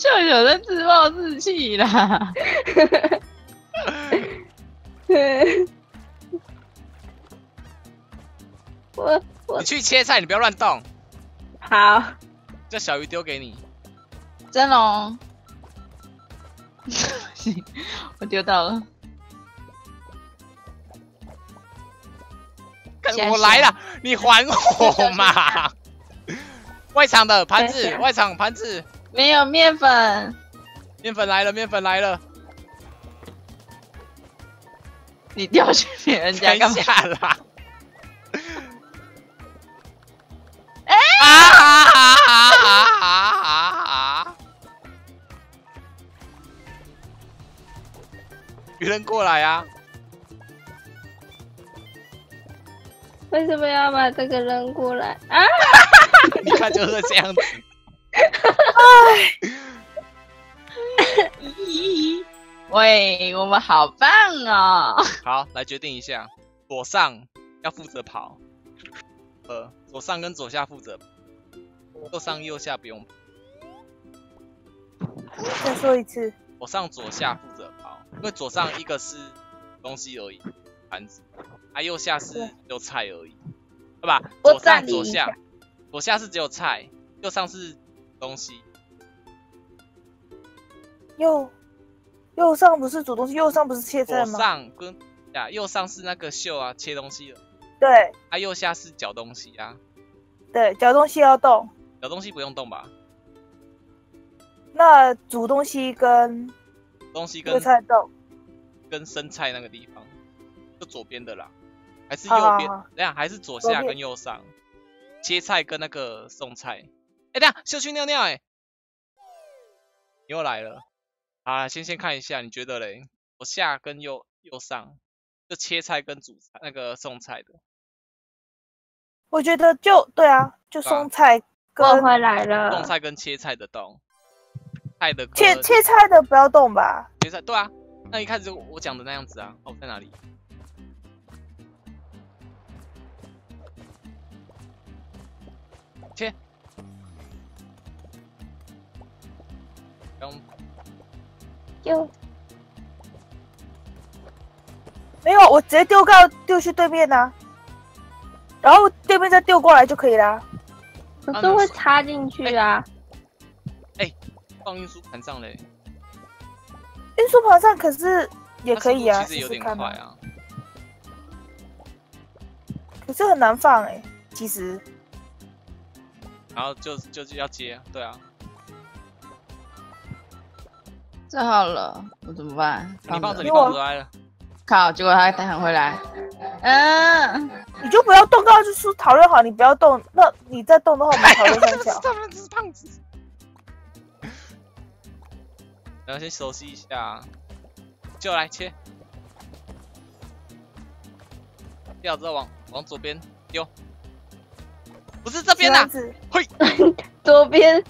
秀秀在自暴自弃啦。我我你去切菜，你不要乱动。好，叫小鱼丢给你。真龙，我丢到了。我来了，你还我嘛！外场的盘子，外场盘子，没有面粉，面粉来了，面粉来了，你掉去别人家等 干嘛？一下啦！哎！啊！啊！啊！啊！啊！啊！啊！鱼人过来啊！为什么要把这个扔过来啊？你看就是这样子。咦，喂，我们好棒哦！好，来决定一下，左上要负责跑，呃，左上跟左下负责，右上右下不用，再说一次，左上左下负责跑，因为左上一个是东西而已，盘子，啊右下是对。有菜而已，对吧？左上左下。下，左下是只有菜，右上是东西，右右上不是煮东西，右上不是切菜吗？上跟呀右上是那个秀啊切东西的，对啊右下是搅东西啊，对，搅东西要动，搅东西不用动吧？那煮东西跟东西跟菜动。跟生菜那个地方，就左边的啦，还是右边？等下还是左下跟右上，切菜跟那个送菜。哎、等下秀去尿尿哎、你又来了。好啦，先先看一下，你觉得嘞？我下跟右右上，就切菜跟煮菜那个送菜的。我觉得就对啊，就对啊松菜跟我回来送，菜跟切菜的动，菜的切切菜的不要动吧。切菜，对啊，那一开始就我讲的那样子啊。哦，在哪里？切。不用就没有，我直接丢到丢去对面呐、然后对面再丢过来就可以啦。可是会插进去啊。哎放运输盘上嘞，运输盘上可是也可以啊，其实有点快啊。可是很难放哎、其实然后就就是要接啊，对啊。这好了，我怎么办？你放着，你因为我放着来了。靠，结果他弹回来。嗯，你就不要动，刚刚就说讨论好，你不要动。那你再动的话，我们讨论三小。他们只是胖子。然后先熟悉一下啊，就来切，掉之后往往左边丢，不是这边呐、子，嘿，左边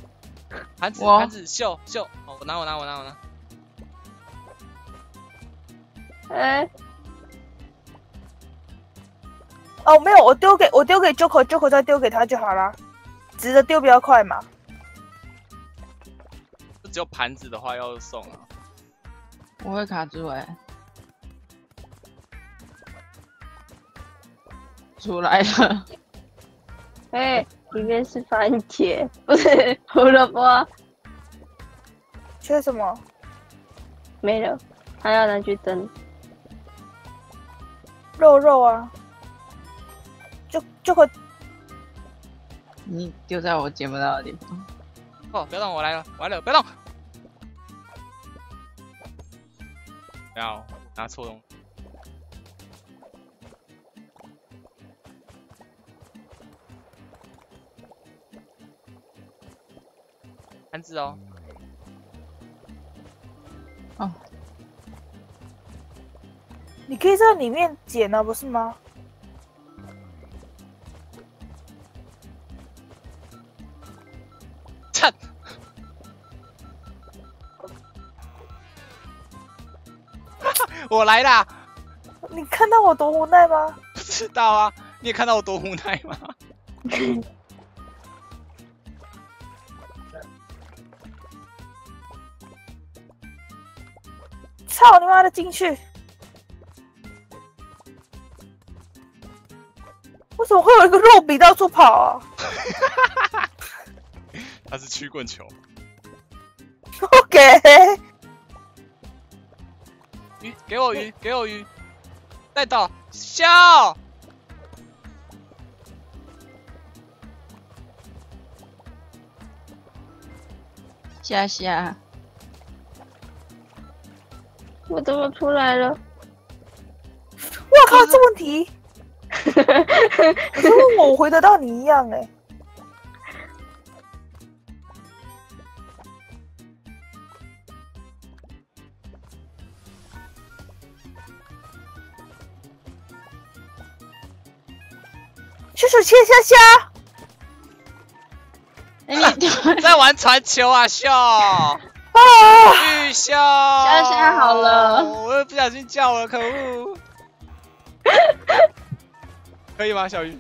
盘子我盘子秀秀，哦，我拿我拿我拿我拿，哎，哦，没有，我丢给我丢给 Joko，Joko 再丢给他就好了。直着丢比较快嘛。就只有盘子的话要送啊，我会卡住哎、出来了，哎，里面是番茄，不是胡萝卜，缺什么？没了，还要拿去蒸。肉肉啊。就 Joko 你丢在我捡不到的地方。哦，不要动，我来了，我来了，不要动，不要拿错东西。盘子哦，哦，你可以在里面捡啊，不是吗？趁 我来啦！你看到我多无奈吗？不知道啊，你也看到我多无奈吗？操你妈的进去！为什么会有一个肉笔到处跑啊 他是曲棍球。？OK，鱼，给我鱼，给我鱼，带到笑。虾虾，我怎么出来了？我靠，这问题，你就问我，我回得到你一样哎、叔叔切虾虾，哎你 在玩传球啊，笑。啊！玉笑，下下好了我又不小心叫了，可恶。可以吗，小鱼？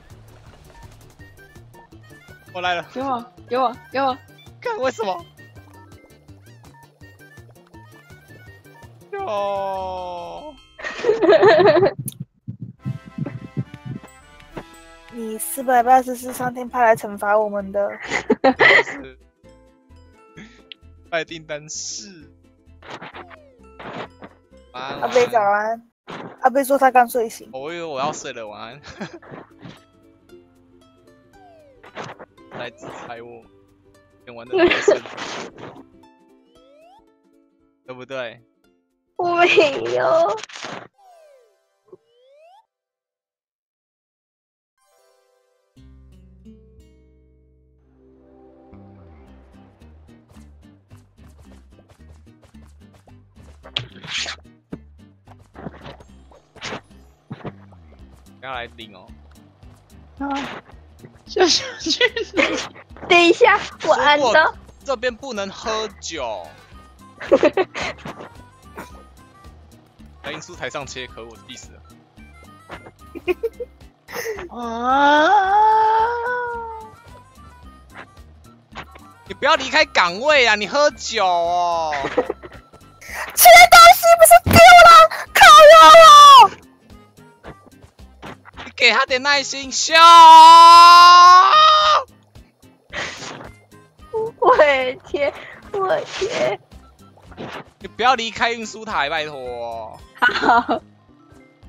我来了，给我给我给我，看为什么？哟，你四百八十是上天派来惩罚我们的。是派订单是。阿贝早安，阿贝说他刚睡醒。我以为我要睡了，晚安。来自猜我，跟玩的对不对？我没有。不要来顶哦。啊，秀秀去哪？等一下，我按如果到。这边不能喝酒。来因素台上切，可恶，气死了！啊！你不要离开岗位啊！你喝酒哦。切东西不是给他点耐心，笑。我天，我天，你不要离开运输台，拜托。好，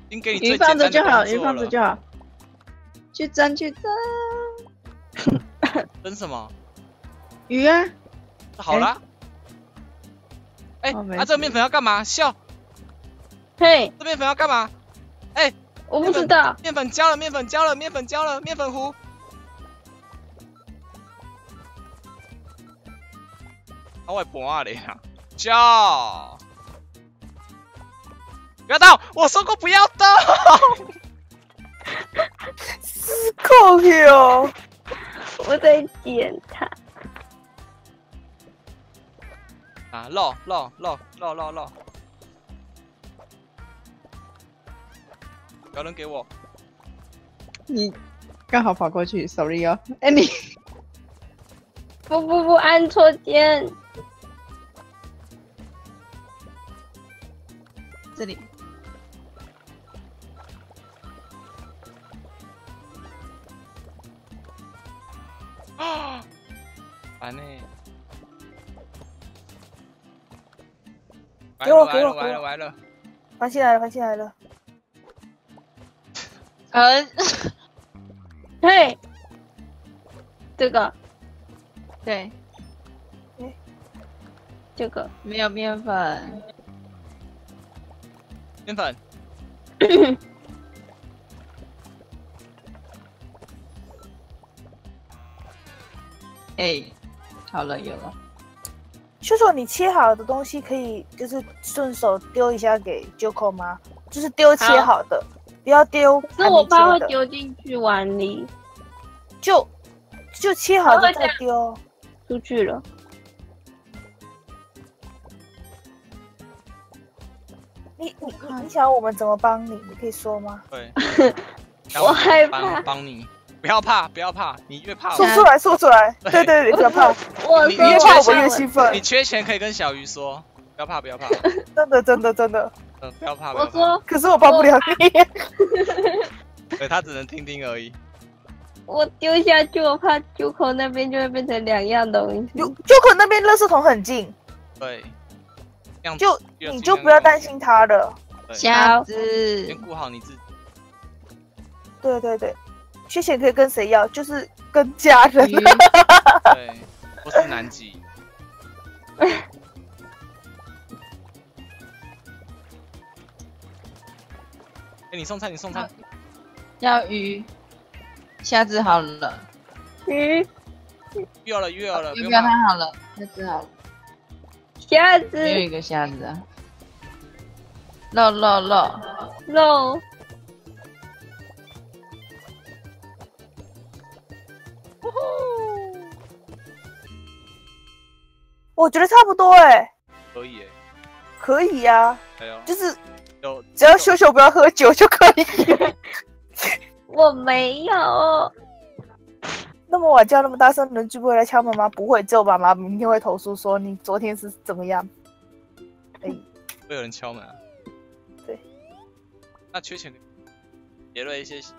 已经给你最简单的就好，鱼工作了。放着就好。去蒸去蒸，争什么？鱼啊！好啦。哎，啊，这个面粉要干嘛？笑，嘿，这面粉要干嘛？哎，我不知道，面粉焦了，面粉焦了，面粉焦了，面粉糊。啊，我搬啊你啊！叫！不要动！我说过不要动！失控哟。我在捡它。啊，漏漏漏漏漏漏！不要扔给我！你刚好跑过去，sorry 哦。哎，你不不不，按错键。这里 啊，完给我了完了完给我给我了完了！翻起来了，翻起来了。呃，嘿，这个对，这个，没有面粉，面粉，哎，好了，有了。秀秀，你切好的东西可以就是顺手丢一下给 Joko 吗？就是丢切好的，不要丢还可是我没怕会丢进去碗里，就就切好的它会这样再丢。出去了。你你你你想要我们怎么帮你？你可以说吗？对，我害帮怕，帮你，不要怕不要怕，你越怕我说出来，说出来。对对对，不要怕，我你越怕我们越兴奋你。缺钱可以跟小鱼说，不要怕，不要怕，真的真的真的。嗯，不要怕，不我。说可是我帮不了你，对他只能听听而已。我丢下去，我怕九口那边就会变成两样东西。就就可那边垃圾桶很近，对，就你就不要担心他了。对瞎子先，顾好你自己。对对对，缺钱可以跟谁要？就是跟家人。鱼对，不是南极。哎，你送餐，你送餐。要鱼，虾子好了，鱼、约了，约了，不鱼标用怕。它好了，虾子好了，虾子、又一个虾子。啊。肉肉。肉，肉，我觉得差不多哎、可以耶，可以呀、还有就是有只要秀秀不要喝酒就可以。我没有。那么晚叫那么大声，邻居不会来敲门吗？不会，只有妈妈明天会投诉说你昨天是怎么样。会有人敲门啊？对。那缺钱，杰瑞谢谢。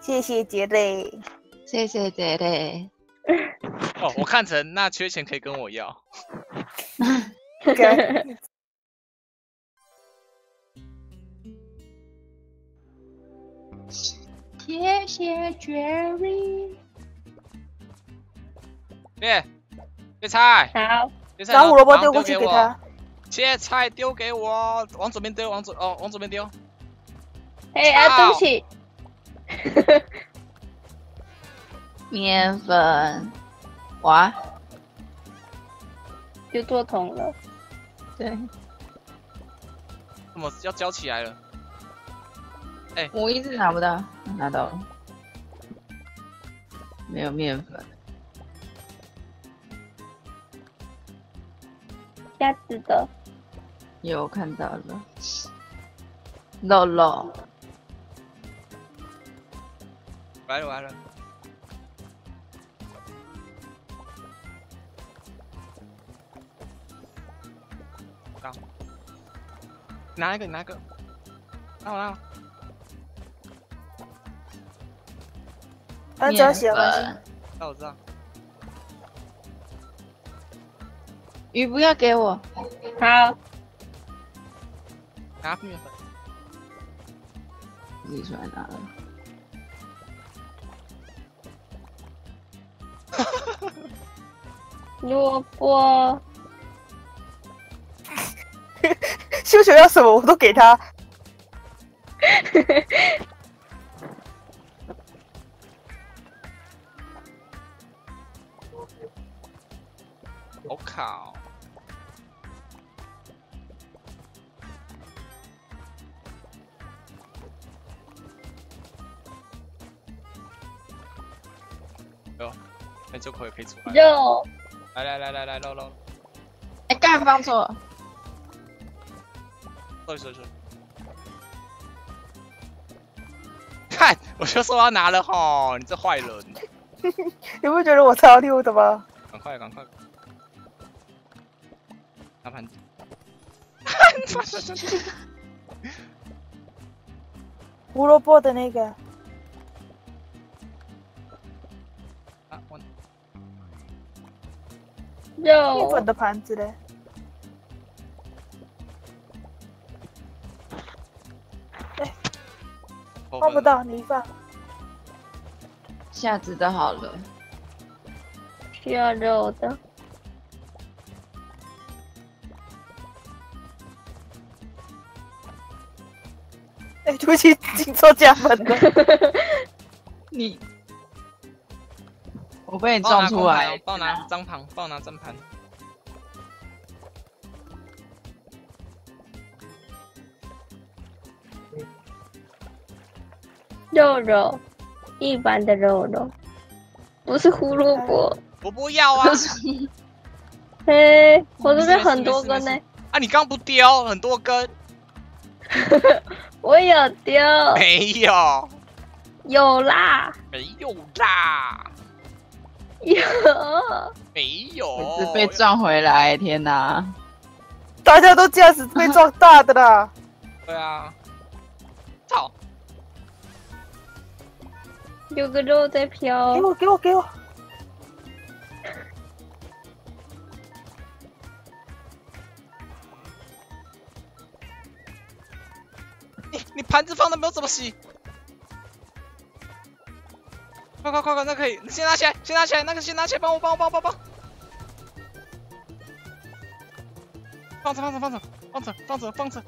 谢谢杰瑞。谢谢杰瑞。哦，我看成那缺钱可以跟我要。谢谢 Jerry。别，别菜，好，切菜，把胡萝卜丢过去给我他。。切菜丢给我，往左边丢，往左哦，往左边丢。哎啊，对不起，面粉，哇，就做桶了。对，怎么要浇起来了？我一直拿不到，拿到了，没有面粉，虾子的，有看到了，肉肉，完了完了，刚，拿一个，拿一个，拿我拿我，反正只要写面关系。粉，那我知道。鱼不要给我，好，拿面粉，自己出来拿了。萝卜，秀秀要什么我都给他。靠！哟，那就可以可以出来。肉，来来来来来，肉肉，哎，刚才放错，sorry sorry sorry。看，我就说要拿了吼，你这坏人！你不觉得我超溜的吗？赶快赶快，拿盘子。胡萝卜的那个，啊，我面肉粉，的盘子嘞。扣分了。放不到，你放。下子的好了，需要肉的，对不起，进错家门了。你，我被你撞出来空盘哦，帮我拿张盘，帮我拿张盘。肉肉，一般的肉肉，不是胡萝卜。我不要啊！嘿，我这边很多根呢啊，你刚不丢很多根？我有丢，没有，有啦，没有啦，有，没有。一直被撞回来，天哪！大家都这样子被撞大的啦。对啊，操！有个肉在飘给，我，给我，给我！你你盘子放的没有怎么洗？快快快快，那可以，你先拿起来，先拿起来，那个先拿起来，帮我帮我帮我帮我。放着放着放着放着放着放着，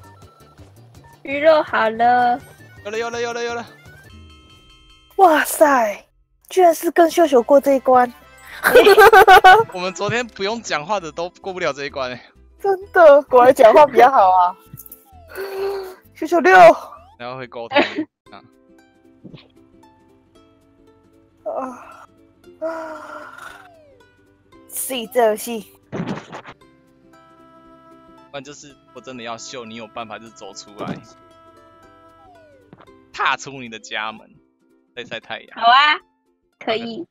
鱼肉好了，有了有了有了有了，哇塞，居然是跟秀秀过这一关，我们昨天不用讲话的都过不了这一关哎。真的，果然讲话比较好啊。秀秀六，然后会沟通啊，啊啊！C 这游戏，不然就是我真的要秀你有办法，就是走出来，踏出你的家门，晒晒太阳。好啊，可以。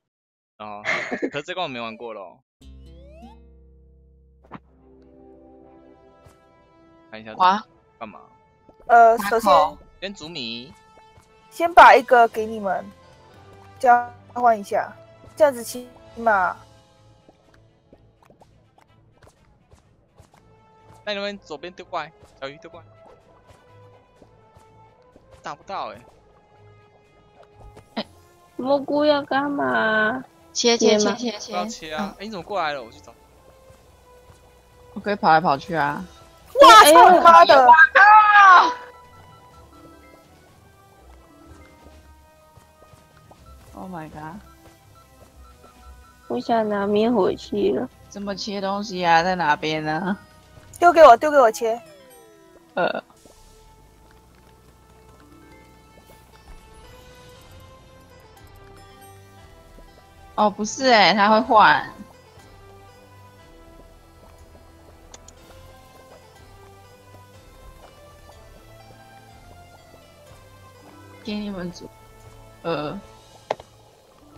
然后，可是这关我没玩过喽。看一下哇，干嘛？呃，拿首先口先煮米，先把一个给你们交换一下，这样子起码那你们左边丢过来，小鱼丢过来，打不到哎、蘑菇要干嘛？切切切切切不要切，啊！哎、你怎么过来了？我去找。我可以跑来跑去啊。哇哎呦操妈的！啊！Oh my god！我想拿灭火器了。怎么切东西啊？在哪边呢？丢给我，丢给我切。呃，哦，不是哎、他会换。给你们组，呃，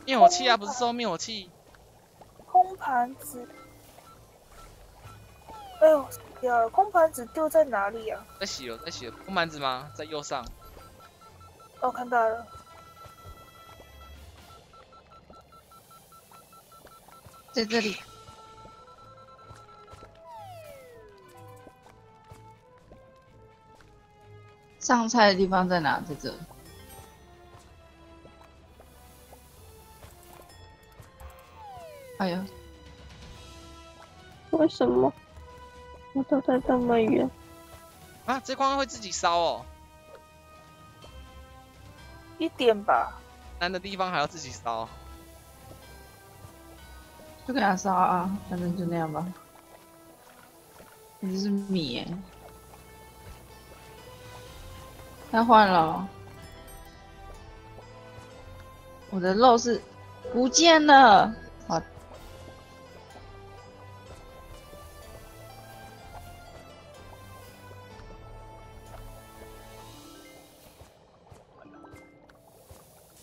灭火器啊，不是收灭火器？空盘子，哎呦，呀，空盘子丢在哪里啊？在洗了，在洗了。空盘子吗？在右上。哦，看到了。在这里。上菜的地方在哪？在这。哎呀，为什么？我都在这么远。啊，这关会自己烧哦，一点吧。难的地方还要自己烧。就给他烧啊，反正就那样吧。这是米耶，他换了哦，我的肉是不见了。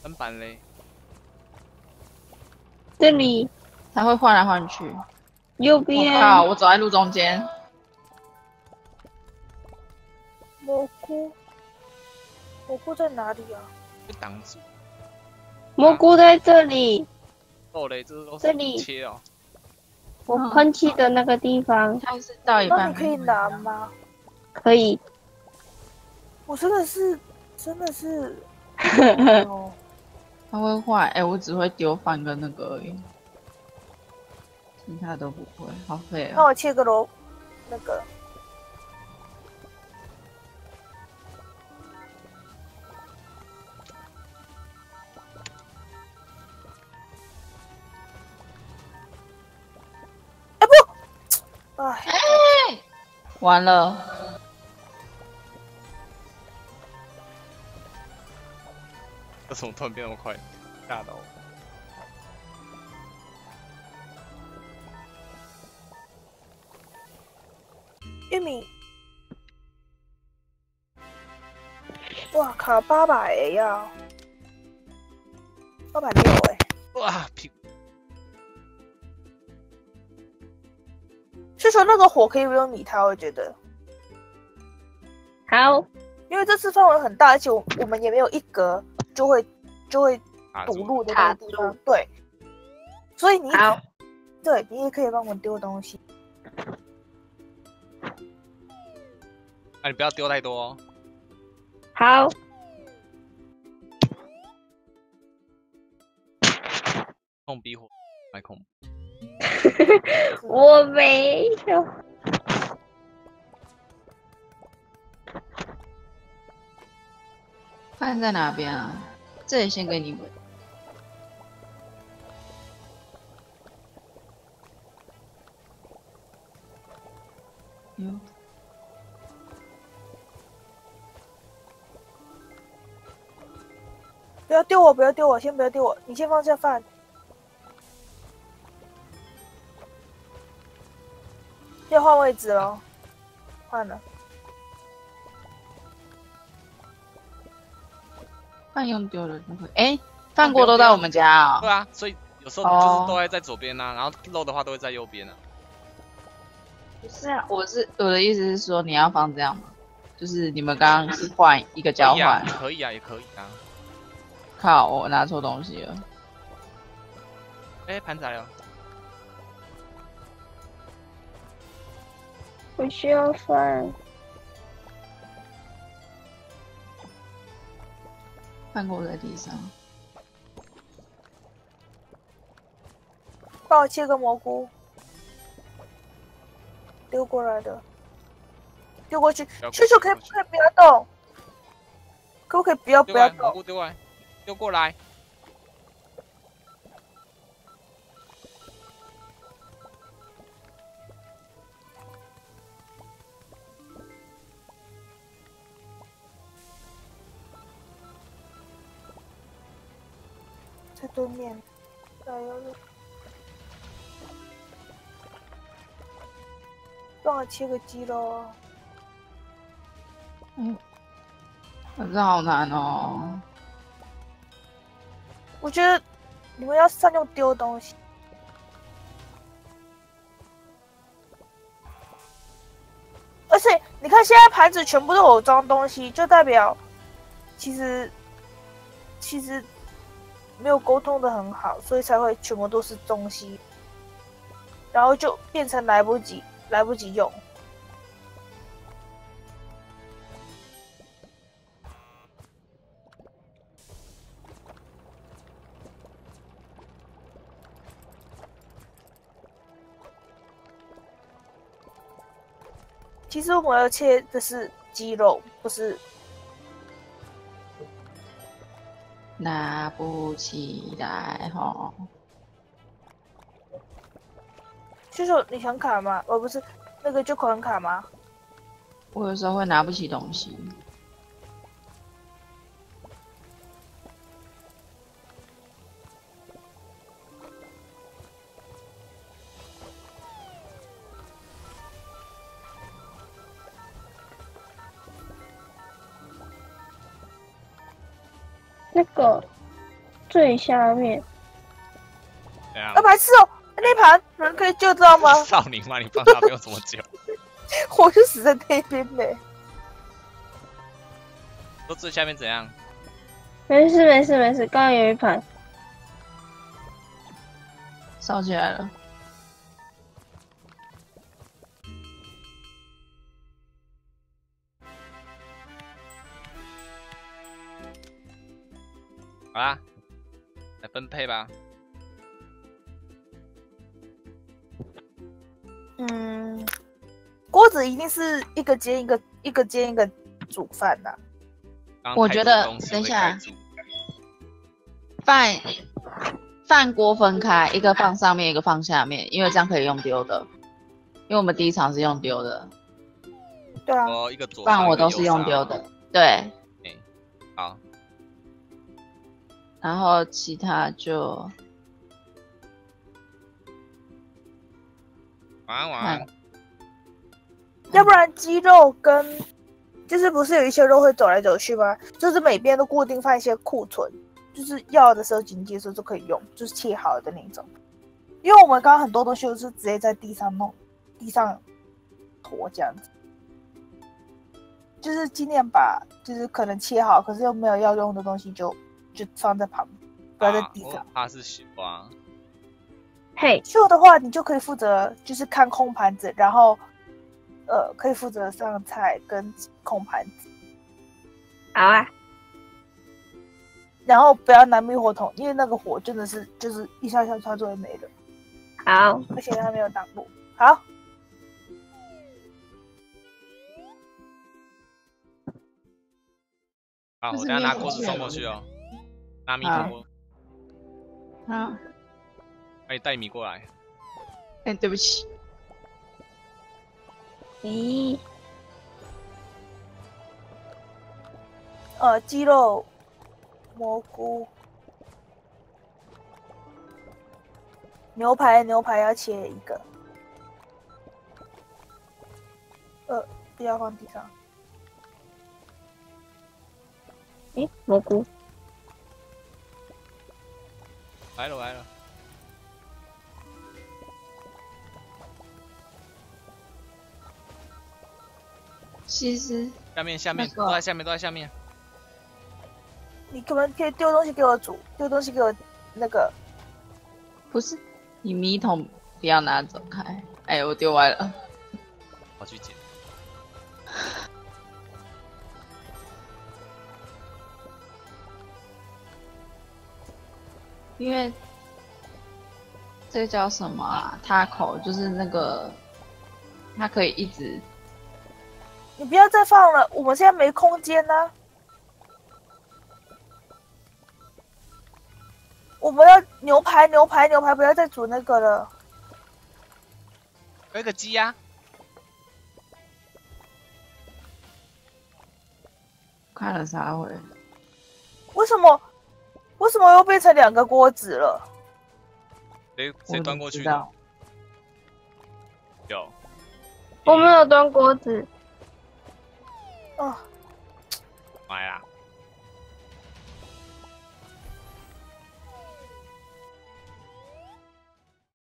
好，砧板嘞，这里它会换来换去。右边，靠，我走在路中间。蘑菇，蘑菇在哪里啊？被挡住。蘑菇在这里，哦嘞，这里切哦。我喷气的那个地方他是到一半，那你可以拿？吗？可以。我真的是，真的是，哦，他会坏，哎、我只会丢饭跟那个而已，其他都不会，好废哦。那我切个萝，那个。哎不，哎，完了，这怎么突然变那么快？吓到我！玉米，哇靠，八百要，八百六哎，哇，屁。股是说那个火可以不用理它，我觉得，好，因为这次范围很大，而且我我们也没有一格就会就会堵路的那个地方，对，所以你好，对你也可以帮我丢东西。那你不要丢太多哦。好，控逼火，麦控。我没有。饭在哪边啊？这里先给你们。哟，不要丢我，不要丢我，先不要丢我，你先放下饭。要换位置喽，换了。饭用丢了就会。哎，饭锅都在我们家哦。对啊，所以有时候你就是都会在左边呐、然后肉的话都会在右边啊。不是啊，我是我的意思是说你要放这样吗？就是你们刚刚是换一个交换。可以啊，也可以啊。靠，我拿错东西了。哎，盘子来了，我需要饭。饭锅在地上。帮我切个蘑菇，丢过来的，丢过去。不要秀秀可以不可以不要动？可不可以不要不要动，蘑动？菇丢过来，丢过来。哎呦！帮我切个鸡喽。嗯，这好难哦。我觉得你们要善用丢东西。而且你看，现在盘子全部都有装东西，就代表其实其实没有沟通的很好，所以才会全部都是东西，然后就变成来不及来不及用。其实我们要切的是鸡肉，不是拿不起来哈。叔叔你很卡吗？哦，不是，那个就口很卡吗？我有时候会拿不起东西。个最下面，啊，？白痴哦！那盘有人可以救到吗？少林吗？你放那边有这么久？我就死在那边呢。说最下面怎样？没事没事没事，刚刚有一盘，烧起来了，好啦，来分配吧。嗯，锅子一定是一个接一个，一个接一个煮饭的。我觉得等一下饭饭锅分开，一个放上面，一个放下面，因为这样可以用丢的。因为我们第一场是用丢的，对啊，我一个左不然上，我都是用丢的。对，然后其他就晚安晚安。要不然鸡肉跟就是不是有一些肉会走来走去吗？就是每边都固定放一些库存，就是要的时候紧急的时候就可以用，就是切好的那种。因为我们刚刚很多东西都是直接在地上弄，地地上坨这样子，就是尽量把就是可能切好，可是又没有要用的东西就就放在旁边，不要在地上。怕是喜欢，嘿，秀的话，你就可以负责就是看空盘子，然后呃可以负责上菜跟空盘子，好啊，然后不要拿灭火筒，因为那个火真的是就是一下下它就会没了，好，而且它没有挡路。好，好，就是我等下拿灭火器锅子送过去哦，拿米好。锅，好，帮你带米过来。哎，对不起，咦，呃，鸡肉、蘑菇、牛排，牛排要切一个，呃，不要放地上。诶，蘑菇，来了来了，其实下面下面那个都在下面都在下面。你可不可以丢东西给我煮？丢东西给我那个不是你米桶不要拿走开，哎，我丢歪了。我去捡。因为这个叫什么啊？他口就是那个，它可以一直你不要再放了，我们现在没空间呢、我们要牛排，牛排，牛排，不要再煮那个了。有一个鸡呀、看了啥回？为什么？为什么又变成两个锅子了？谁谁端过去的？有。我没有端锅子，哦，妈呀！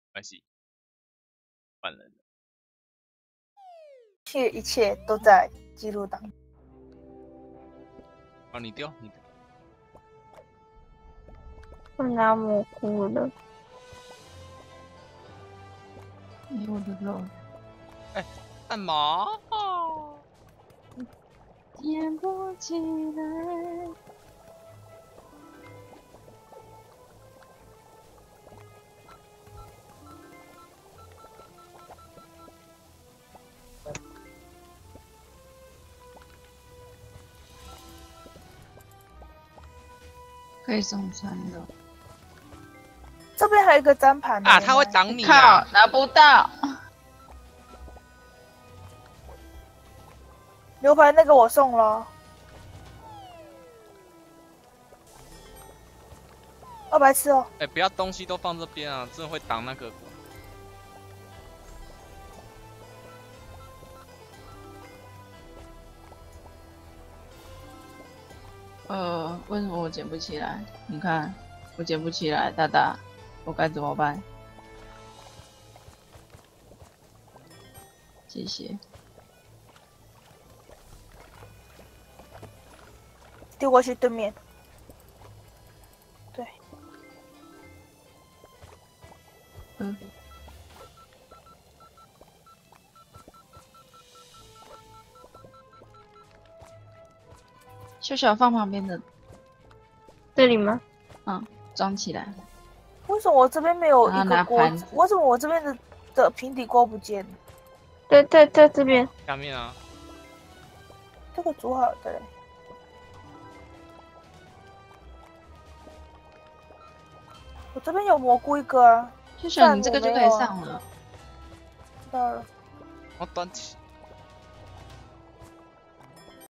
没关系，换人了。一切一切都在记录当中。哦，你丢，你丢。我拿蘑菇了，哎，我的肉，干嘛？点不起来。可以送餐的，这边还有一个粘盘啊，它会挡你靠啊！，拿不到。牛排那个我送了。二白痴哦！哎、不要东西都放这边啊，真的会挡那个。呃，为什么我捡不起来？你看，我捡不起来，大大，我该怎么办？谢谢。丢过去对面。对，嗯，秀秀放旁边的，这里吗？嗯，装起来。为什么我这边没有一个锅？为什么我这边的的平底锅不见了？在在在这边，下面啊，这个煮好的嘞。我这边有蘑菇一个啊，秀秀，你这个就可以上了。知道了。我端起。